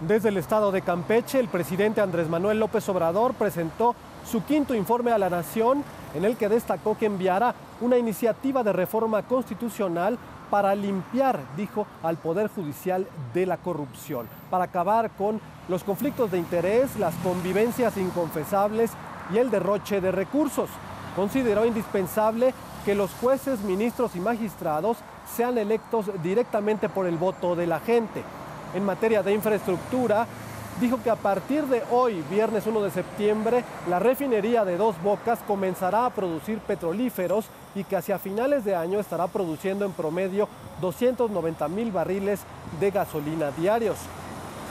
Desde el estado de Campeche, el presidente Andrés Manuel López Obrador presentó su quinto informe a la nación en el que destacó que enviará una iniciativa de reforma constitucional para limpiar, dijo, al Poder Judicial de la corrupción, para acabar con los conflictos de interés, las convivencias inconfesables y el derroche de recursos. Consideró indispensable que los jueces, ministros y magistrados sean electos directamente por el voto de la gente en materia de infraestructura, dijo que a partir de hoy, viernes 1 de septiembre, la refinería de Dos Bocas comenzará a producir petrolíferos y que hacia finales de año estará produciendo en promedio 290 mil barriles de gasolina diarios.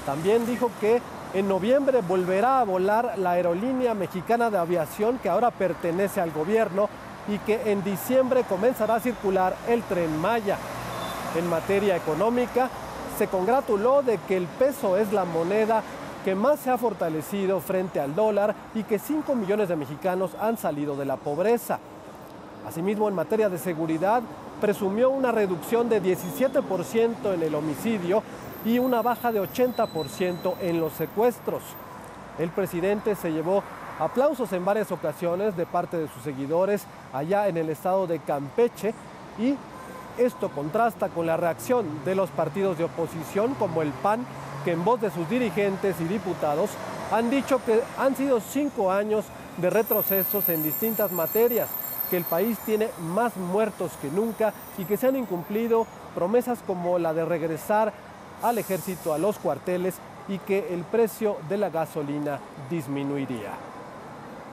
También dijo que en noviembre volverá a volar la aerolínea mexicana de aviación que ahora pertenece al gobierno y que en diciembre comenzará a circular el tren Maya. En materia económica, se congratuló de que el peso es la moneda que más se ha fortalecido frente al dólar y que 5 millones de mexicanos han salido de la pobreza. Asimismo, en materia de seguridad, presumió una reducción de 17% en el homicidio y una baja de 80% en los secuestros. El presidente se llevó aplausos en varias ocasiones de parte de sus seguidores allá en el estado de Campeche y esto contrasta con la reacción de los partidos de oposición como el PAN, que en voz de sus dirigentes y diputados han dicho que han sido cinco años de retrocesos en distintas materias, que el país tiene más muertos que nunca y que se han incumplido promesas como la de regresar al ejército a los cuarteles y que el precio de la gasolina disminuiría.